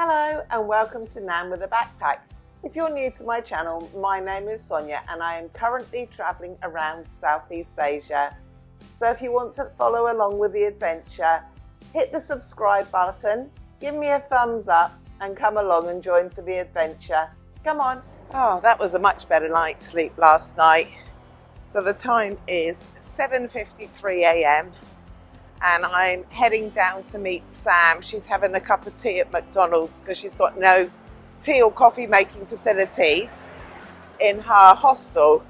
Hello and welcome to Nan with a Backpack. If you're new to my channel, my name is Sonia and I am currently travelling around Southeast Asia. So if you want to follow along with the adventure, hit the subscribe button, give me a thumbs up and come along and join for the adventure. Come on. Oh, that was a much better night's sleep last night. So the time is 7.53 a.m. and I'm heading down to meet Sam. She's having a cup of tea at McDonald's because she's got no tea or coffee making facilities in her hostel.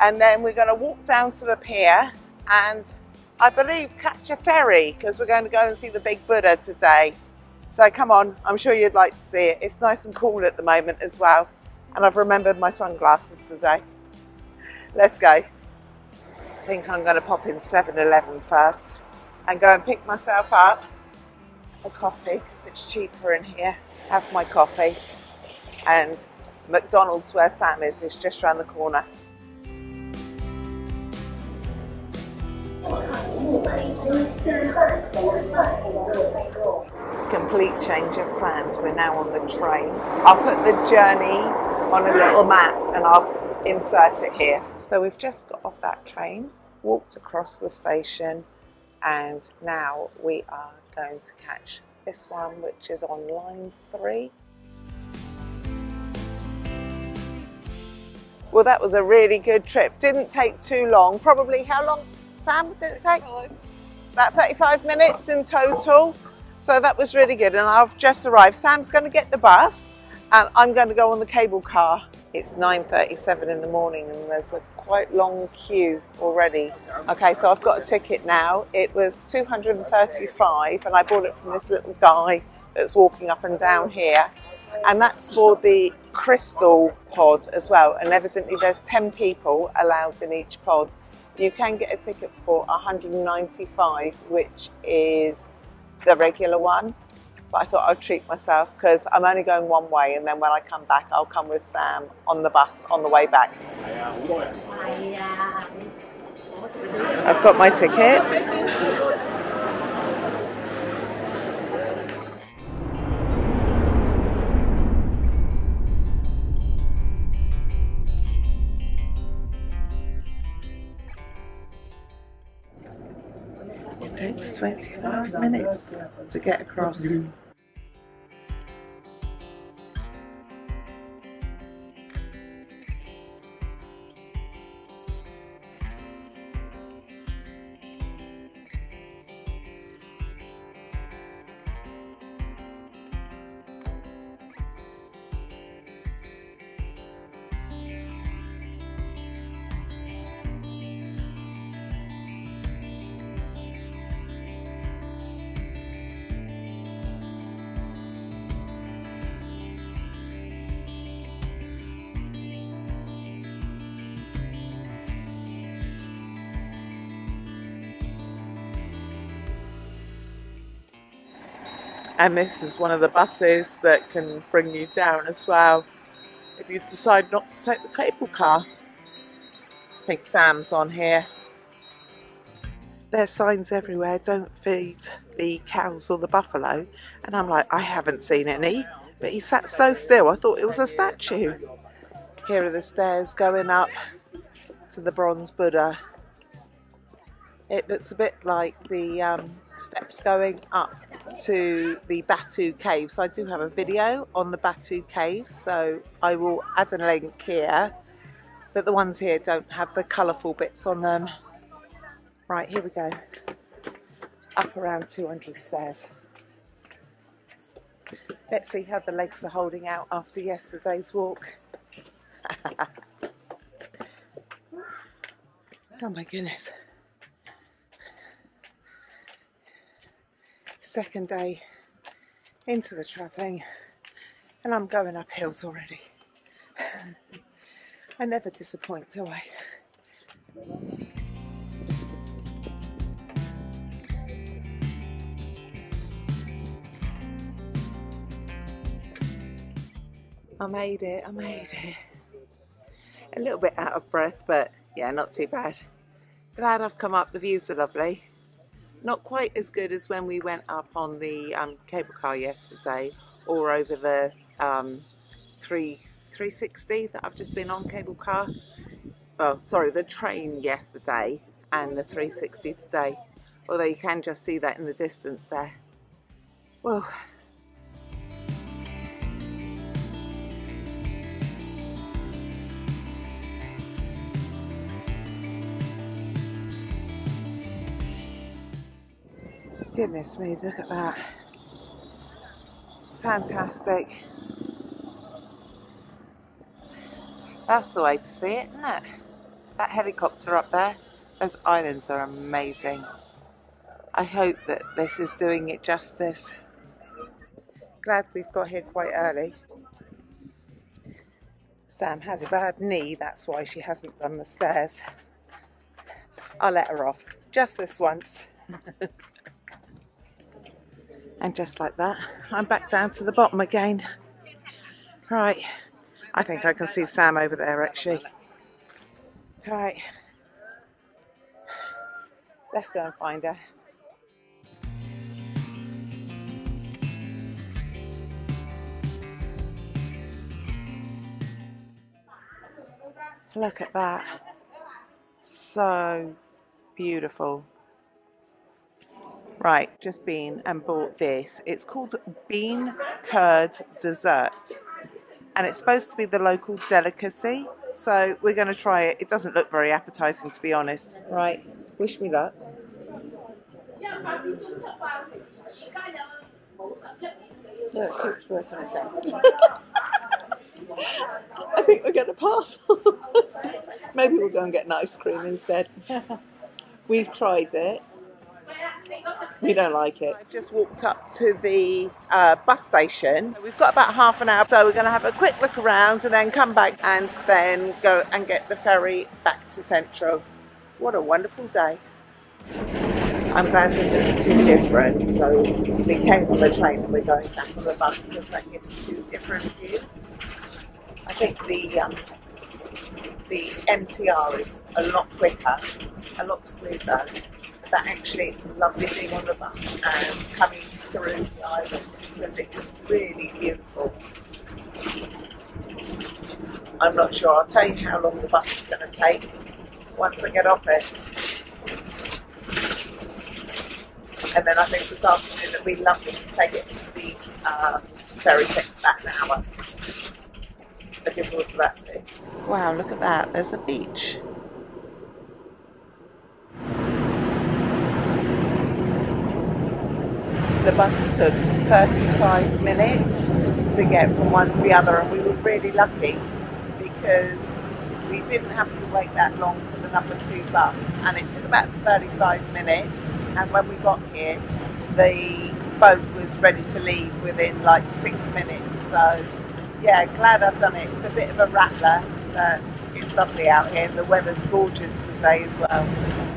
And then we're going to walk down to the pier and I believe catch a ferry because we're going to go and see the big Buddha today. So come on, I'm sure you'd like to see it. It's nice and cool at the moment as well. And I've remembered my sunglasses today. Let's go. I think I'm going to pop in 7-Eleven first and go and pick myself up a coffee because it's cheaper in here. Have my coffee and McDonald's where Sam is is just around the corner. Complete change of plans. We're now on the train. I'll put the journey on a little map and I'll insert it here. So we've just got off that train, walked across the station, and now we are going to catch this one, which is on line three. Well, that was a really good trip. Didn't take too long. Probably how long, Sam, did it take? About 35 minutes in total. So that was really good. And I've just arrived. Sam's going to get the bus and I'm going to go on the cable car. It's 9.37 in the morning and there's a quite long queue already. Okay, so I've got a ticket now. It was 235 and I bought it from this little guy that's walking up and down here. And that's for the crystal pod as well. And evidently there's 10 people allowed in each pod. You can get a ticket for 195, which is the regular one but I thought I'd treat myself because I'm only going one way and then when I come back I'll come with Sam on the bus on the way back. I've got my ticket. Takes 25 minutes to get across. And this is one of the buses that can bring you down as well if you decide not to take the cable car. I think Sam's on here. There's signs everywhere, don't feed the cows or the buffalo. And I'm like, I haven't seen any. But he sat so still, I thought it was a statue. Here are the stairs going up to the bronze Buddha. It looks a bit like the um, steps going up to the Batu Caves. I do have a video on the Batu Caves, so I will add a link here. But the ones here don't have the colourful bits on them. Right, here we go. Up around 200 stairs. Let's see how the legs are holding out after yesterday's walk. oh my goodness. Second day into the travelling and I'm going up hills already. I never disappoint, do I? I made it, I made it. A little bit out of breath, but yeah, not too bad. Glad I've come up, the views are lovely. Not quite as good as when we went up on the um, cable car yesterday or over the um, 3, 360 that I've just been on cable car. Oh, sorry, the train yesterday and the 360 today. Although you can just see that in the distance there. Well, Goodness me, look at that. Fantastic. That's the way to see it, isn't it? That helicopter up there, those islands are amazing. I hope that this is doing it justice. Glad we've got here quite early. Sam has a bad knee, that's why she hasn't done the stairs. I'll let her off, just this once. And just like that, I'm back down to the bottom again. Right, I think I can see Sam over there actually. Right, let's go and find her. Look at that. So beautiful. Right, just been and bought this. It's called bean curd dessert. And it's supposed to be the local delicacy. So we're going to try it. It doesn't look very appetizing to be honest. Right, wish me luck. I think we're going to pass. Maybe we'll go and get an ice cream instead. We've tried it we don't like it. I've just walked up to the uh, bus station. We've got about half an hour, so we're going to have a quick look around and then come back and then go and get the ferry back to Central. What a wonderful day. I'm glad we took two different, so we came on the train and we're going back on the bus because that gives two different views. I think the um, the MTR is a lot quicker, a lot smoother, that actually it's lovely being on the bus and coming through the islands because it is really beautiful. I'm not sure, I'll tell you how long the bus is going to take once I get off it. And then I think this afternoon it'll be lovely to take it to the um, ferry takes about an hour. Looking forward to that too. Wow, look at that, there's a beach. The bus took 35 minutes to get from one to the other and we were really lucky because we didn't have to wait that long for the number two bus and it took about 35 minutes and when we got here the boat was ready to leave within like six minutes so yeah glad I've done it. It's a bit of a rattler but it's lovely out here. The weather's gorgeous today as well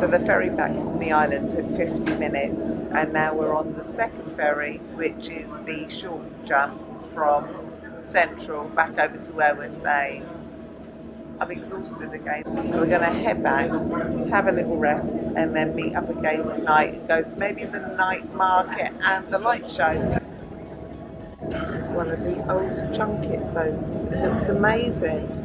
So the ferry back from the island took 50 minutes and now we're on the second ferry which is the short jump from Central back over to where we're staying. I'm exhausted again so we're going to head back, have a little rest and then meet up again tonight and go to maybe the night market and the light show. It's one of the old junket boats. It looks amazing.